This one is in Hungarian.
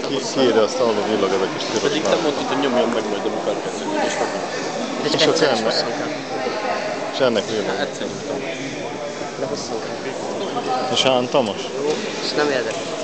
meg ki, kiírja azt alul villag ez a kis piros Pedig te mondtad, hogy nyomjon meg majd, a elkezdődik, és meg hát De csak És egyszer is ennek. kell. És ennek villag. egyszer nyomtam. De hosszan kell. És? És nem érdekes.